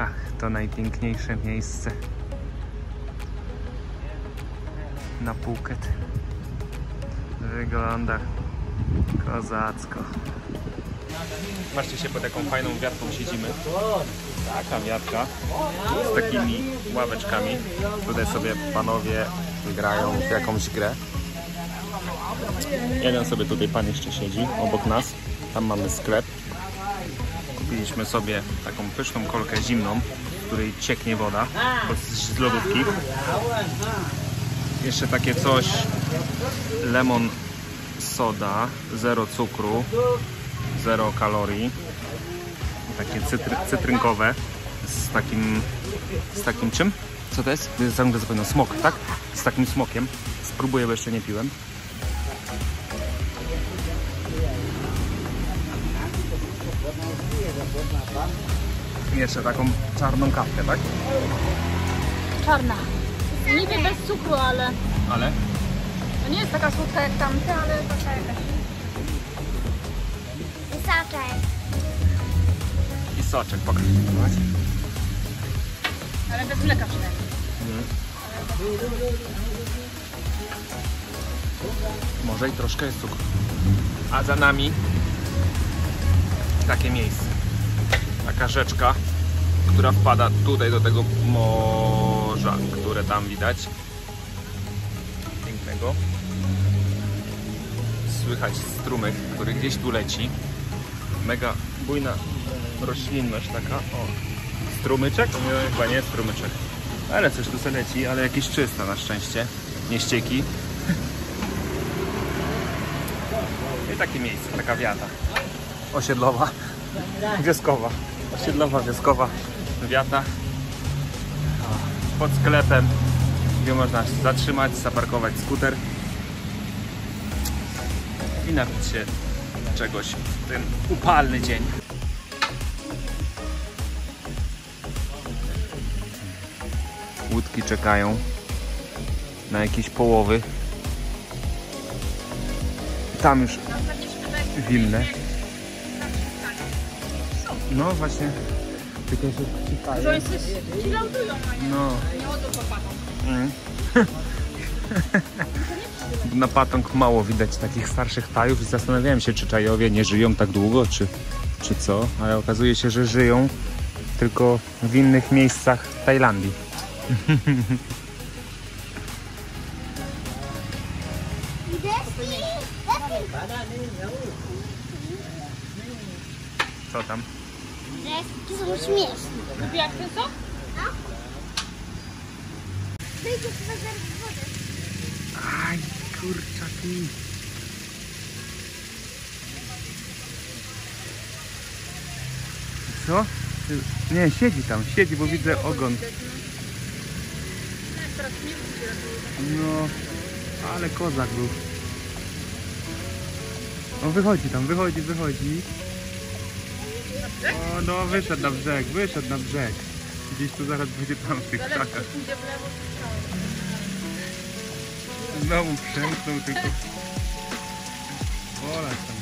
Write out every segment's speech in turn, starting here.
Ach, to najpiękniejsze miejsce na Phuket. Wygląda kozacko. Patrzcie się, pod jaką fajną wiatką siedzimy. Taka wiatka z takimi ławeczkami. Tutaj sobie panowie grają w jakąś grę. Jeden sobie tutaj pan jeszcze siedzi obok nas. Tam mamy sklep. Kupiliśmy sobie taką pyszną kolkę zimną, w której cieknie woda z lodówki. Jeszcze takie coś lemon soda, zero cukru, zero kalorii. Takie cytry, cytrynkowe z takim z takim czym? Co to jest? Ciągle zapewne smok, tak? Z takim smokiem. Spróbuję, bo jeszcze nie piłem. I Jeszcze taką czarną kawkę, tak? Czarna. Niby bez cukru, ale Ale to nie jest taka słodka jak tamte, ale taka jakaś. Wysaczek. i soczek pokaż. Ale bez mleka przynajmniej. Może i troszkę jest cukru. A za nami takie miejsce. Taka rzeczka, która wpada tutaj do tego morza, które tam widać. Pięknego. Słychać strumyk, który gdzieś tu leci. Mega bujna roślinność taka. O, strumyczek? Nie, chyba nie strumyczek. Ale coś tu se leci, ale jakieś czyste na szczęście. Nie ścieki. I takie miejsce, taka wiata. Osiedlowa, wioskowa. Osiedlowa, wioskowa wiata. Pod sklepem, gdzie można się zatrzymać, zaparkować skuter i napić się czegoś w ten upalny dzień. Łódki czekają na jakieś połowy. Tam już wilne. No właśnie. Tylko się wciskają. Jest ci lądują, a nie, No. nie. Mm. Na patong mało widać takich starszych tajów i zastanawiałem się, czy czajowie nie żyją tak długo, czy, czy co, ale okazuje się, że żyją tylko w innych miejscach Tajlandii. kurczaki. Co? Nie, siedzi tam, siedzi, bo widzę ogon. No, ale kozak był. O, wychodzi tam, wychodzi, wychodzi. O, no, wyszedł na brzeg, wyszedł na brzeg. Gdzieś tu zaraz będzie tam w tych Zależy, krzakach. czy pójdzie w lewo, czy w prawo. Znowu przemknął tylko. Ola tam.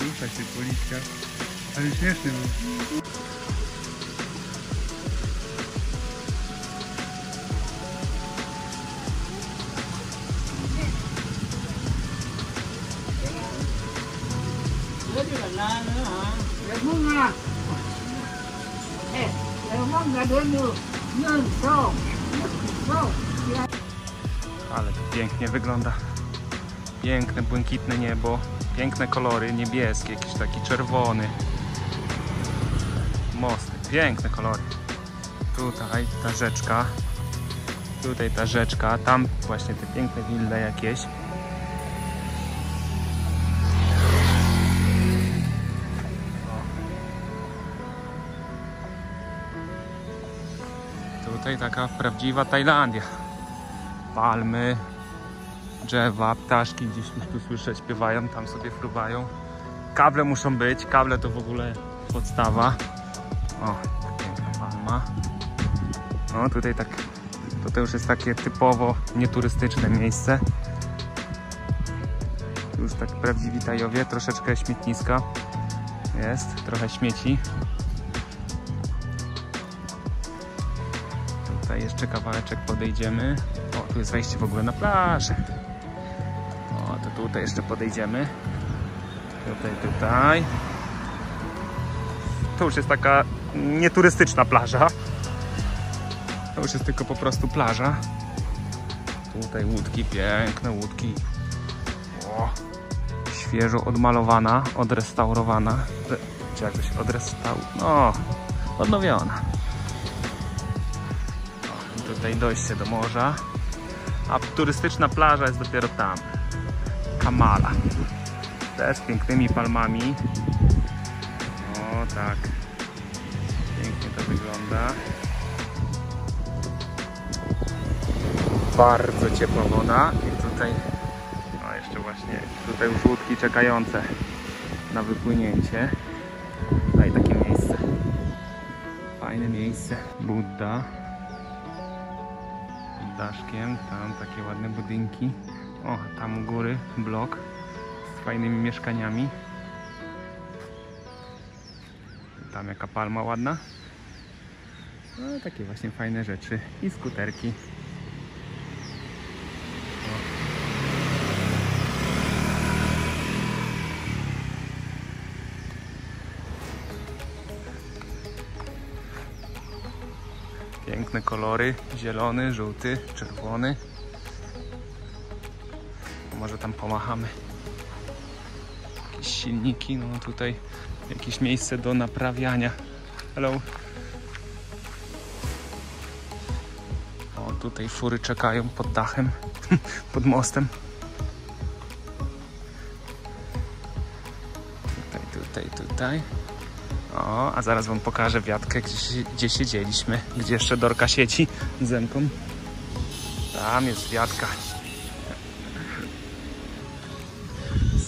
Rusza się po liściach. Ale śmieszny był. Ale to pięknie wygląda. Piękne, błękitne niebo, piękne kolory, niebieskie, jakiś taki czerwony. Most, piękne kolory. Tutaj ta rzeczka, tutaj ta rzeczka, tam właśnie te piękne wille jakieś. Tutaj taka prawdziwa Tajlandia. Palmy, drzewa, ptaszki gdzieś już tu słyszę śpiewają, tam sobie fruwają. Kable muszą być, kable to w ogóle podstawa. O, piękna palma. No tutaj tak, to, to już jest takie typowo nieturystyczne miejsce. Tu już tak prawdziwi Tajowie, troszeczkę śmietniska jest, trochę śmieci. Tutaj jeszcze kawałeczek podejdziemy. O, tu jest wejście w ogóle na plażę. O, to tutaj jeszcze podejdziemy. Tutaj, tutaj. To już jest taka nieturystyczna plaża. To już jest tylko po prostu plaża. Tutaj łódki, piękne łódki. O, świeżo odmalowana, odrestaurowana. Czy jakoś odrestau... No, odnowiona. Tutaj dojście do morza. A turystyczna plaża jest dopiero tam. Kamala. Też z pięknymi palmami. O tak. Pięknie to wygląda. Bardzo ciepła woda i tutaj, no jeszcze właśnie, tutaj już łódki czekające na wypłynięcie. Tutaj takie miejsce. Fajne miejsce. Budda. Daszkiem, tam takie ładne budynki. O, tam u góry blok z fajnymi mieszkaniami. Tam jaka palma ładna. No takie właśnie fajne rzeczy. I skuterki. Kolory. Zielony, żółty, czerwony. Może tam pomachamy. Jakieś silniki. No tutaj jakieś miejsce do naprawiania. Hello. O, tutaj fury czekają pod dachem, pod mostem. Tutaj, tutaj, tutaj. O, a zaraz wam pokażę wiatkę, gdzie, gdzie siedzieliśmy, gdzie jeszcze Dorka siedzi z Zemką. Tam jest wiatka.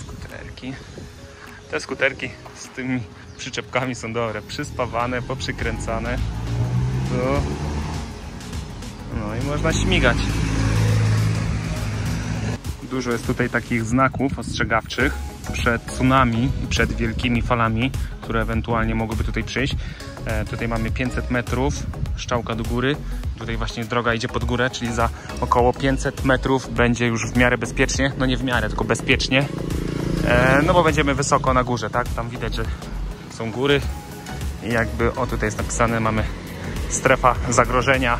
Skuterki. Te skuterki z tymi przyczepkami są dobre. Przyspawane, poprzykręcane. Tu. No i można śmigać. Dużo jest tutaj takich znaków ostrzegawczych przed tsunami i przed wielkimi falami, które ewentualnie mogłyby tutaj przyjść. E, tutaj mamy 500 metrów, szczałka do góry. Tutaj właśnie droga idzie pod górę, czyli za około 500 metrów będzie już w miarę bezpiecznie. No nie w miarę, tylko bezpiecznie. E, no bo będziemy wysoko na górze, tak? Tam widać, że są góry i jakby, o tutaj jest napisane, mamy strefa zagrożenia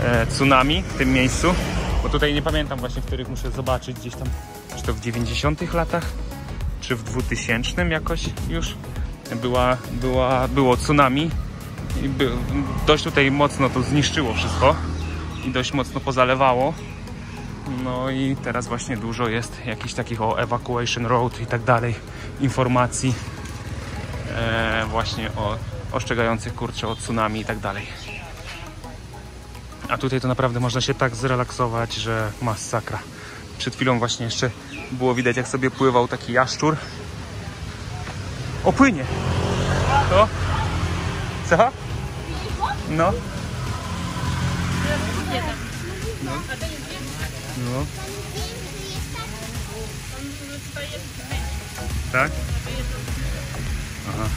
e, tsunami w tym miejscu. Bo tutaj nie pamiętam właśnie, w których muszę zobaczyć gdzieś tam, czy to w 90 latach, czy w 2000 jakoś już była, była, było tsunami i by, dość tutaj mocno to zniszczyło wszystko i dość mocno pozalewało. No i teraz właśnie dużo jest jakichś takich o evacuation road i tak dalej informacji e, właśnie o ostrzegających kurczę o tsunami i tak dalej. A tutaj to naprawdę można się tak zrelaksować, że masakra. Przed chwilą właśnie jeszcze było widać jak sobie pływał taki jaszczur. O płynie! To? Co? No. No. Tak? Aha.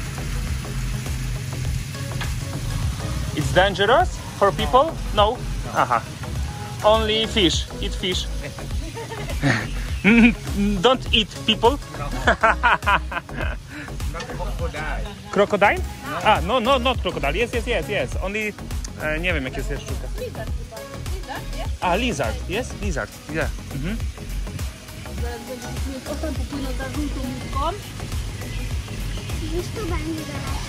It's dangerous for people? No. Aha. Only fish. Eat fish. Don't eat people. Crocodile? A, no, no, not crocodile. Yes, yes, yes, yes. Only, e, nie wiem jak jest jeszcze. A, lizard. Yes, lizard. Yeah. Mhm. Potem popłynął za żółtą łódką. Gdzieś tu będzie zaraz.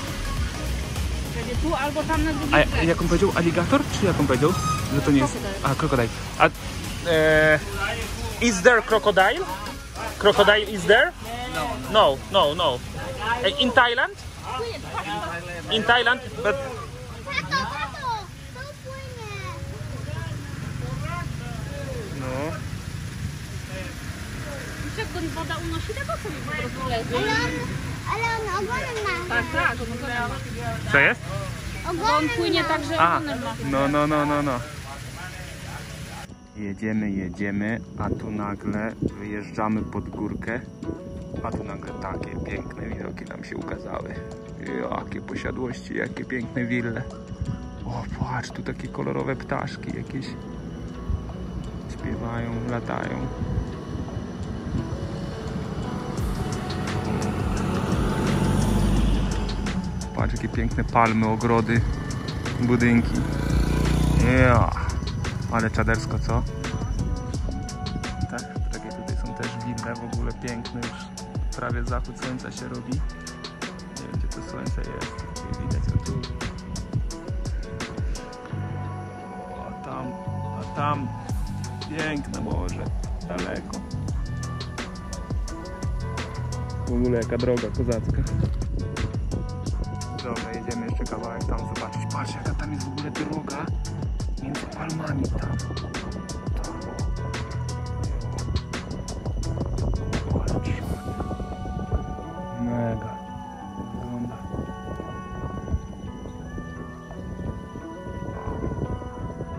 Będzie tu albo tam na drugim A brzegu. jak on powiedział? Aligator? Czy jak on powiedział? Że to nie jest... Crocodile. A, crocodile. A, e, is there crocodile? Crocodile is there? No. No, no, In Thailand? In Thailand, but Tato, tato! To płynie! no. Jak woda unosi, tego sobie po prostu leży. Ale on, ale on ogonem ma. Tak, tak, on ogonem ma. Co jest? Bo on Ogonem płynie tak, że A, ogonem ma. no, no, no, no, no. Jedziemy, jedziemy, a tu nagle wyjeżdżamy pod górkę, a tu nagle takie piękne widoki nam się ukazały. Jakie posiadłości, jakie piękne wille. O, patrz, tu takie kolorowe ptaszki jakieś śpiewają, latają. Patrz, jakie piękne palmy, ogrody, budynki. Ja, ale czadersko, co? Tak, takie tutaj są też wille w ogóle piękne, już prawie zachód słońca się robi. Nie wiem, gdzie to słońce jest, nie widać, o tu. A tam, a tam, piękne morze, daleko. W ogóle jaka droga kozacka. Dobra, jedziemy jeszcze kawałek tam zobaczyć. Patrz jaka tam jest w ogóle droga między palmami tam. Tam. Mega. Wygląda.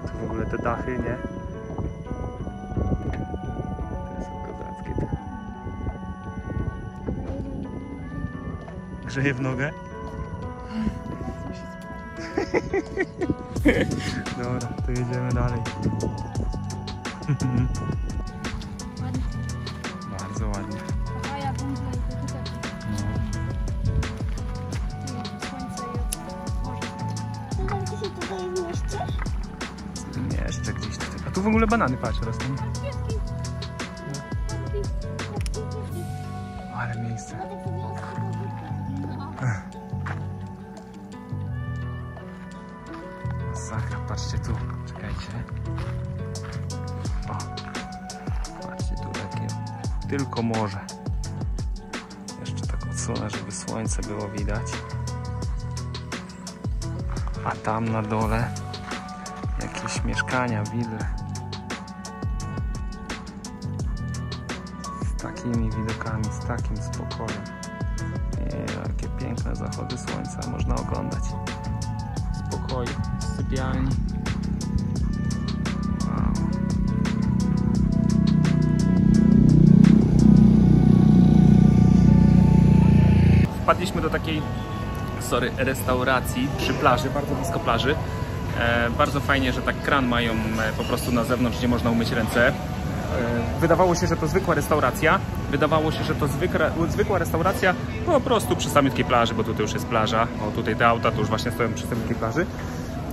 Tu w ogóle te dachy, nie? To są kozackie. te. Grzeje w nogę? Dobra, to jedziemy dalej. Ładnie. Bardzo ładnie. Tu w ogóle banany patrz rosną. Ale miejsce. Masakra, patrzcie tu. Czekajcie. O. Patrzcie tu takie. Tylko morze. Jeszcze tak odsunę, żeby słońce było widać. A tam na dole jakieś mieszkania, wille. Takimi widokami, z takim spokojem. Jakie piękne zachody słońca można oglądać. Spokoju, sypialni. Wpadliśmy do takiej sorry, restauracji przy plaży, bardzo blisko plaży. E, bardzo fajnie, że tak kran mają e, po prostu na zewnątrz, gdzie można umyć ręce. E, wydawało się, że to zwykła restauracja. Wydawało się, że to zwykła, zwykła restauracja po prostu przy samiutkiej plaży, bo tutaj już jest plaża. O, tutaj te auta to już właśnie stoją przy samiutkiej plaży.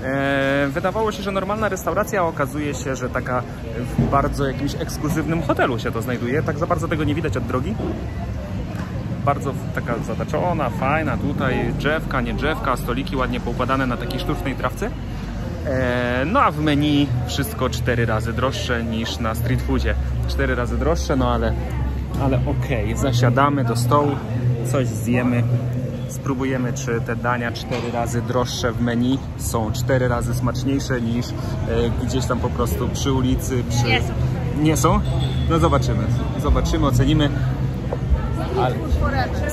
E, wydawało się, że normalna restauracja, a okazuje się, że taka w bardzo jakimś ekskluzywnym hotelu się to znajduje. Tak za bardzo tego nie widać od drogi bardzo taka zataczona, fajna, tutaj drzewka, nie drzewka, stoliki ładnie poukładane na takiej sztucznej trawce. E, no a w menu wszystko cztery razy droższe niż na street foodzie. Cztery razy droższe, no ale, ale okej, zasiadamy do stołu, coś zjemy, spróbujemy czy te dania cztery razy droższe w menu są cztery razy smaczniejsze niż e, gdzieś tam po prostu przy ulicy. Przy... Nie są. Nie są? No zobaczymy, zobaczymy, ocenimy. Ale...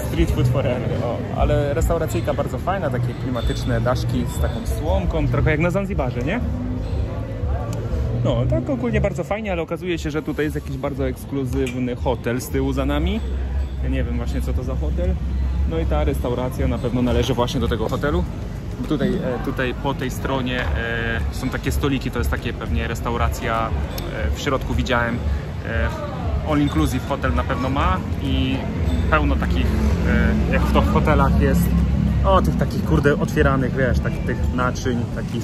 Street food forever, o. Ale restauracyjka bardzo fajna, takie klimatyczne daszki z taką słomką, trochę jak na Zanzibarze, nie? No, tak ogólnie bardzo fajnie, ale okazuje się, że tutaj jest jakiś bardzo ekskluzywny hotel z tyłu za nami. Ja nie wiem właśnie co to za hotel. No i ta restauracja na pewno należy właśnie do tego hotelu. Tutaj, e, tutaj po tej stronie e, są takie stoliki, to jest takie pewnie restauracja. E, w środku widziałem all inclusive hotel na pewno ma i pełno takich, e, jak w to w hotelach jest, o tych takich kurde otwieranych, wiesz, takich tych naczyń, takich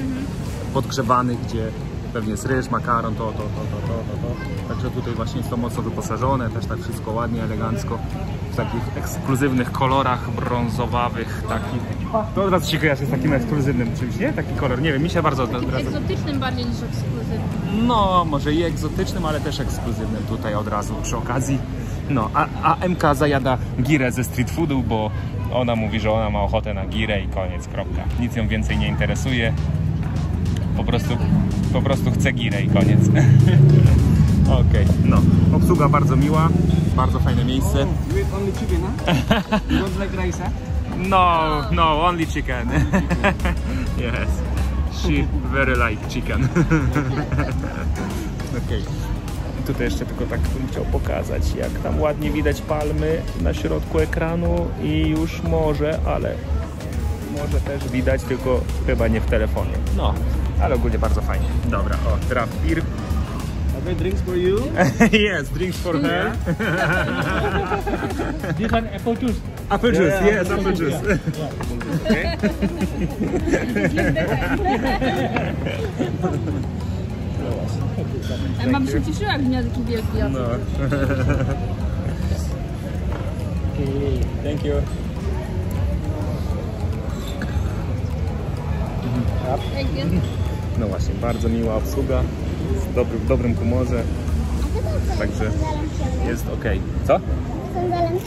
podgrzewanych, gdzie pewnie jest ryż, makaron, to, to, to, to, to, to, to. Także tutaj właśnie jest to mocno wyposażone, też tak wszystko ładnie, elegancko, w takich ekskluzywnych kolorach brązowawych, takich. To od razu się kojarzy z takim ekskluzywnym czymś, nie? Taki kolor, nie wiem, mi się bardzo od razu... Egzotycznym bardziej niż ekskluzywnym. No, może i egzotycznym, ale też ekskluzywnym tutaj od razu przy okazji. No, a, a MK zajada girę ze street foodu, bo ona mówi, że ona ma ochotę na girę i koniec, kropka. Nic ją więcej nie interesuje. Po prostu, po prostu chce girę i koniec. Okej, no. Obsługa bardzo miła, bardzo fajne miejsce. You eat only chicken, huh? you don't like rice, huh? No, no, only chicken. yes. She very like chicken. Okej. Tutaj jeszcze tylko tak bym chciał pokazać, jak tam ładnie widać palmy na środku ekranu i już morze, ale może też widać, tylko chyba nie w telefonie. No, ale ogólnie bardzo fajnie. Dobra, o, draft beer. Okay, drinks for you. yes, drinks for her. This one apple juice. Apple juice, Yeah, yeah, yes, apple juice. Okay. Ja mam się cieszyła, jak miała taki wielki jazd. No. Thank you. No właśnie, bardzo miła obsługa, w, dobry, w dobrym humorze? Także jest ok. Co? Lampiony.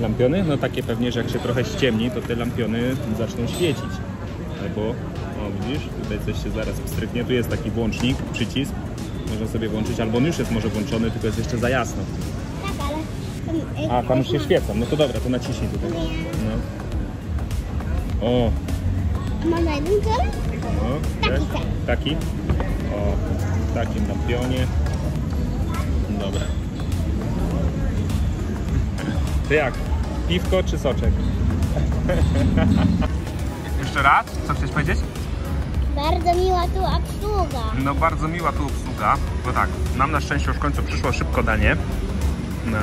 Lampiony? No takie pewnie, że jak się trochę ściemni, to te lampiony zaczną świecić. Albo, o widzisz, tutaj coś się zaraz pstryknie. Tu jest taki włącznik, przycisk. Można sobie włączyć, albo on już jest może włączony, tylko jest jeszcze za jasno. Tak, ale... A, tam już się świecą. No to dobra, to naciśnij tutaj. No. O, Można jeden kolor? no, też. Taki? O, takim lampionie. Dobra. To jak? Piwko czy soczek? Jeszcze raz? Co chcesz powiedzieć? Bardzo miła tu obsługa. No bardzo miła tu obsługa, bo tak, nam na szczęście już w końcu przyszło szybko danie. Em,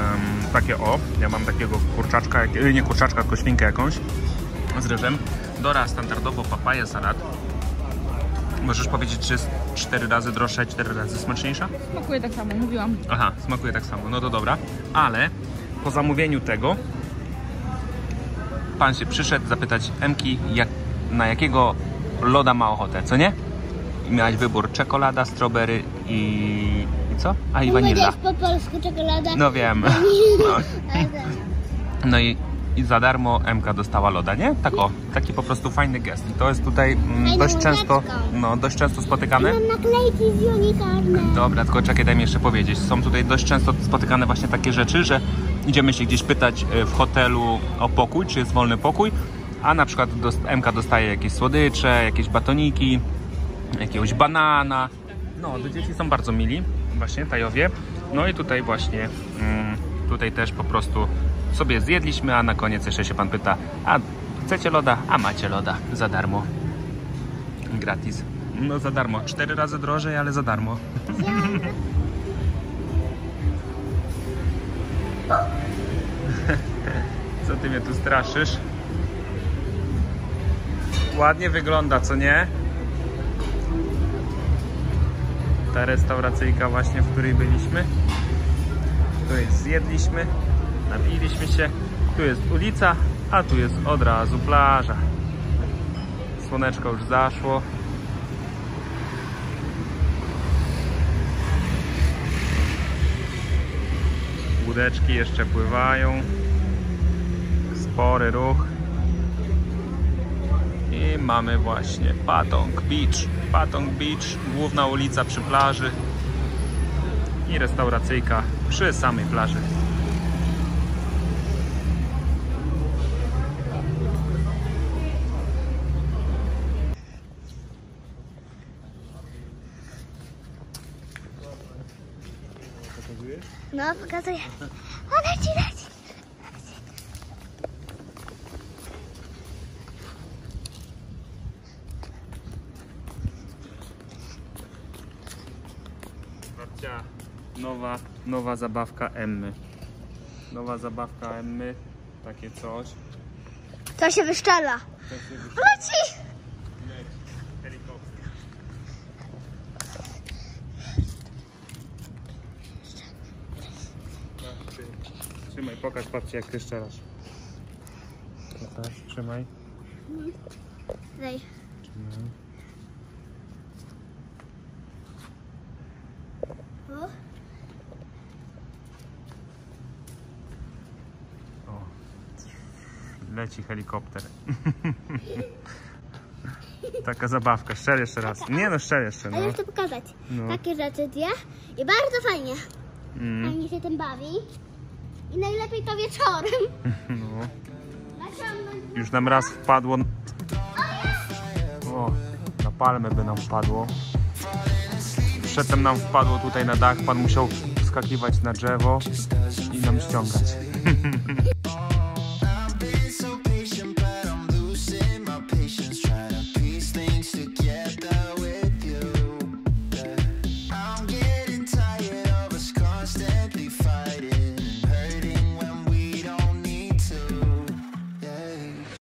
takie o, ja mam takiego kurczaczka, nie kurczaczka, tylko świnkę jakąś z ryżem. Dora standardowo papaja salat. Możesz powiedzieć, czy jest 4 razy droższa i 4 razy smaczniejsza? Smakuje tak samo, mówiłam. Aha, smakuje tak samo, no to dobra. Ale po zamówieniu tego pan się przyszedł zapytać Emki, jak, na jakiego loda ma ochotę, co nie? I miałeś wybór czekolada, strawberry i, i co? A i wanilla. Powiedziałeś po polsku czekolada. No wiem. Wanilla. No i, i za darmo Emka dostała loda, nie? Tak o, taki po prostu fajny gest. I to jest tutaj mm, dość często, no, dość często spotykane. Mam naklejki z unicornem. Dobra, tylko czekaj, daj mi jeszcze powiedzieć. Są tutaj dość często spotykane właśnie takie rzeczy, że idziemy się gdzieś pytać e, w hotelu o pokój, czy jest wolny pokój, a na przykład dos- MK dostaje jakieś słodycze, jakieś batoniki, jakiegoś banana. No, do dzieci są bardzo mili, właśnie Tajowie. No i tutaj właśnie, mm, tutaj też po prostu sobie zjedliśmy, a na koniec jeszcze się pan pyta, a chcecie loda? A macie loda za darmo. Gratis. No za darmo. Cztery razy drożej, ale za darmo. Co ty mnie tu straszysz? Ładnie wygląda, co nie? Ta restauracyjka właśnie, w której byliśmy. Jest zjedliśmy, napiliśmy się. Tu jest ulica, a tu jest od razu plaża. Słoneczko już zaszło. Łódeczki jeszcze pływają. Spory ruch. I mamy właśnie Patong Beach. Patong Beach, główna ulica przy plaży. I restauracyjka przy samej plaży. No, pokazuję. O, leci, leci. Babcia, nowa, nowa zabawka Emmy. Nowa zabawka Emmy, takie coś. To się wyszczela. To się Leci! helikopter. Patrzcie. Trzymaj, pokaż babci jak ty trzymaj. Daj. trzymaj. O, O. Leci helikopter. Taka zabawka, szczer jeszcze raz. Nie no, szczer jeszcze, no. ale chcę pokazać. No. Takie rzeczy dwie. I bardzo fajnie. Mm, Fajnie się tym bawi. I najlepiej to wieczorem. no. Już nam raz wpadło. O, na palmę by nam wpadło. Przedtem nam wpadło tutaj na dach. Pan musiał wskakiwać na drzewo i nam ściągać.